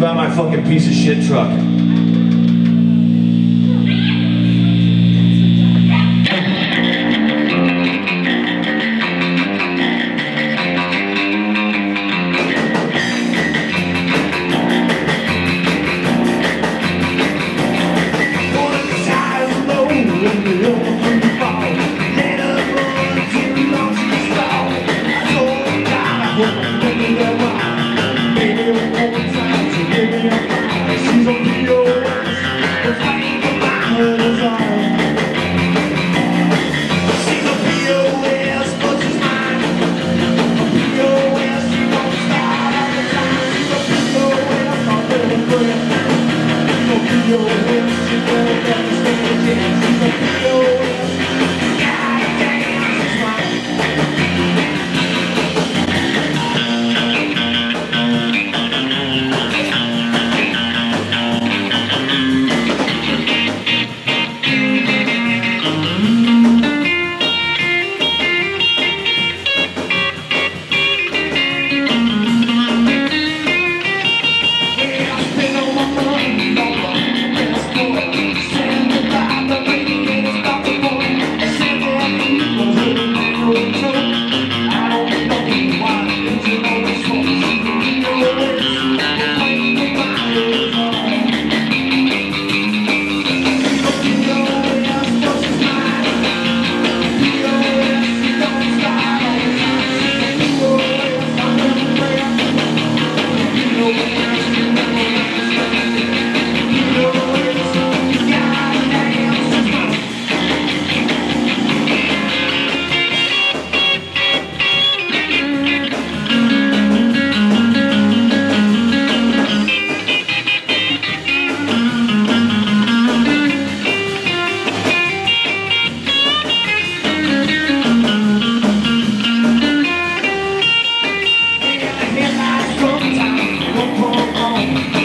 about my fucking piece of shit truck. Sometimes won't on